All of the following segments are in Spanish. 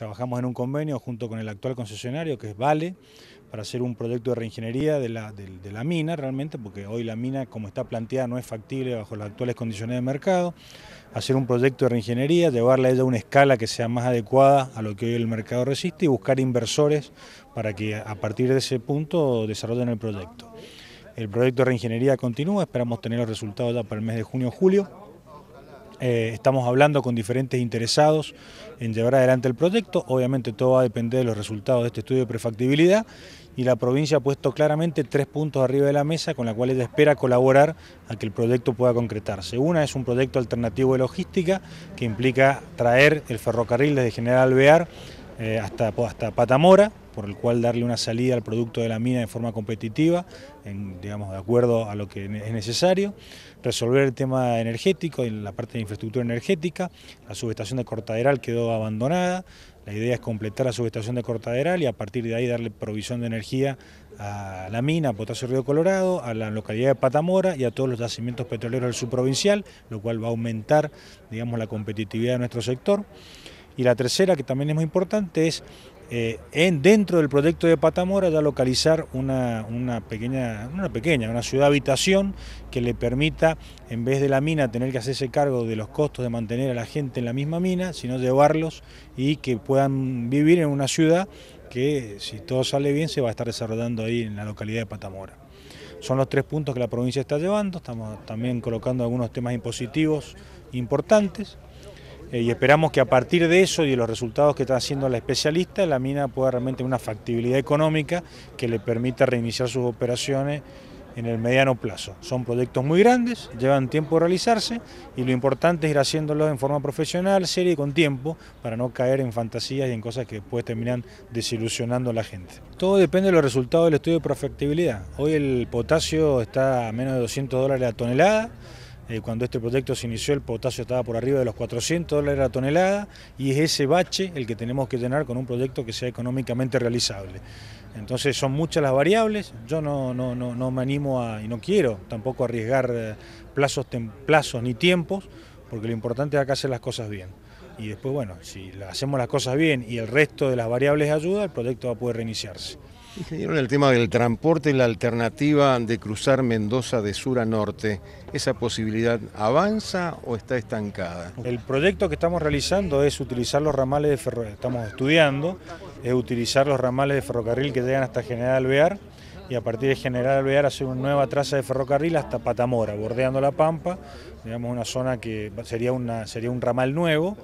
trabajamos en un convenio junto con el actual concesionario que es Vale para hacer un proyecto de reingeniería de la, de, la mina realmente, porque hoy la mina como está planteada no es factible bajo las actuales condiciones de mercado, hacer un proyecto de reingeniería, llevarla a ella a una escala que sea más adecuada a lo que hoy el mercado resiste y buscar inversores para que a partir de ese punto desarrollen el proyecto. El proyecto de reingeniería continúa, esperamos tener los resultados ya para el mes de junio o julio. Eh, estamos hablando con diferentes interesados en llevar adelante el proyecto, obviamente todo va a depender de los resultados de este estudio de prefactibilidad y la provincia ha puesto claramente tres puntos arriba de la mesa con la cual ella espera colaborar a que el proyecto pueda concretarse. Una es un proyecto alternativo de logística que implica traer el ferrocarril desde General Alvear eh, hasta, hasta Patamora, por el cual darle una salida al producto de la mina de forma competitiva, digamos, de acuerdo a lo que es necesario, resolver el tema energético la parte de infraestructura energética, la subestación de Cortaderal quedó abandonada, la idea es completar la subestación de Cortaderal y a partir de ahí darle provisión de energía a la mina, a Potasio Río Colorado, a la localidad de Patamora y a todos los yacimientos petroleros del subprovincial, lo cual va a aumentar digamos, la competitividad de nuestro sector. Y la tercera, que también es muy importante, es eh, en, dentro del proyecto de Patamora ya localizar una, pequeña, una pequeña, una ciudad habitación que le permita, en vez de la mina tener que hacerse cargo de los costos de mantener a la gente en la misma mina, sino llevarlos y que puedan vivir en una ciudad que si todo sale bien se va a estar desarrollando ahí en la localidad de Patamora. Son los tres puntos que la provincia está llevando, estamos también colocando algunos temas impositivos importantes. Eh, y esperamos que a partir de eso y de los resultados que está haciendo la especialista, la mina pueda realmente tener una factibilidad económica que le permita reiniciar sus operaciones en el mediano plazo. Son proyectos muy grandes, llevan tiempo de realizarse y lo importante es ir haciéndolos en forma profesional, seria y con tiempo para no caer en fantasías y en cosas que después terminan desilusionando a la gente. Todo depende de los resultados del estudio de perfectibilidad. Hoy el potasio está a menos de 200 dólares la tonelada, eh, cuando este proyecto se inició el potasio estaba por arriba de los 400 dólares la tonelada y es ese bache el que tenemos que llenar con un proyecto que sea económicamente realizable. Entonces son muchas las variables, yo no, no, no, no me animo a, y no quiero tampoco arriesgar eh, plazos, plazos ni tiempos, porque lo importante es acá hacer las cosas bien. Y después, bueno, si hacemos las cosas bien y el resto de las variables ayuda, el proyecto va a poder reiniciarse. Ingeniero, en el tema del transporte, la alternativa de cruzar Mendoza de sur a norte, ¿esa posibilidad avanza o está estancada? El proyecto que estamos realizando es utilizar los ramales de ferrocarril, estamos estudiando, es utilizar los ramales de ferrocarril que llegan hasta General Alvear y a partir de General Alvear hacer una nueva traza de ferrocarril hasta Patamora, bordeando la Pampa, digamos una zona que sería, una, sería un ramal nuevo,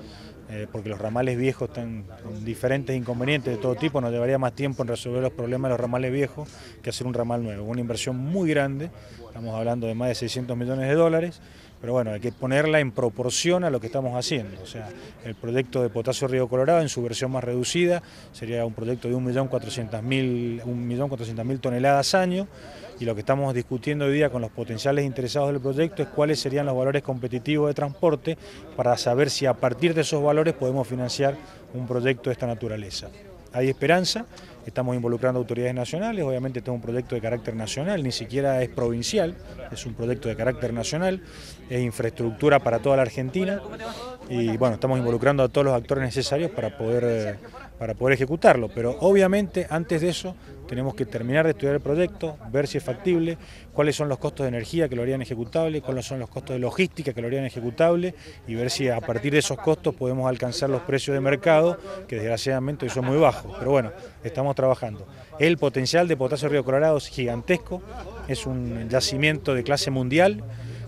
eh, porque los ramales viejos están con diferentes inconvenientes de todo tipo, nos llevaría más tiempo en resolver los problemas de los ramales viejos que hacer un ramal nuevo. Una inversión muy grande, estamos hablando de más de 600 millones de dólares, pero bueno, hay que ponerla en proporción a lo que estamos haciendo. O sea, el proyecto de Potasio Río Colorado en su versión más reducida sería un proyecto de 1.400.000 toneladas año y lo que estamos discutiendo hoy día con los potenciales interesados del proyecto es cuáles serían los valores competitivos de transporte para saber si a partir de esos valores podemos financiar un proyecto de esta naturaleza. Hay esperanza, estamos involucrando autoridades nacionales, obviamente este es un proyecto de carácter nacional, ni siquiera es provincial, es un proyecto de carácter nacional, es infraestructura para toda la Argentina y bueno, estamos involucrando a todos los actores necesarios para poder, para poder ejecutarlo, pero obviamente antes de eso tenemos que terminar de estudiar el proyecto, ver si es factible, cuáles son los costos de energía que lo harían ejecutable, cuáles son los costos de logística que lo harían ejecutable y ver si a partir de esos costos podemos alcanzar los precios de mercado, que desgraciadamente son muy bajos, pero bueno, estamos trabajando. El potencial de Potasio Río Colorado es gigantesco, es un yacimiento de clase mundial,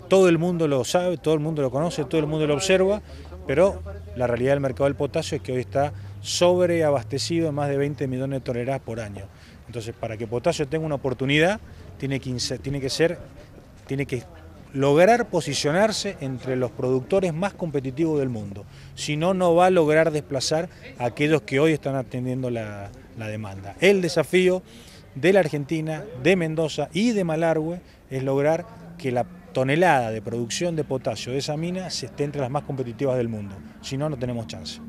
todo el mundo lo sabe, todo el mundo lo conoce, todo el mundo lo observa, pero la realidad del mercado del potasio es que hoy está sobreabastecido en más de 20 millones de toneladas por año. Entonces, para que potasio tenga una oportunidad, tiene que, tiene que ser, tiene que lograr posicionarse entre los productores más competitivos del mundo. Si no, no va a lograr desplazar a aquellos que hoy están atendiendo la, la demanda. El desafío de la Argentina, de Mendoza y de Malargüe es lograr que la tonelada de producción de potasio de esa mina se esté entre las más competitivas del mundo. Si no, no tenemos chance.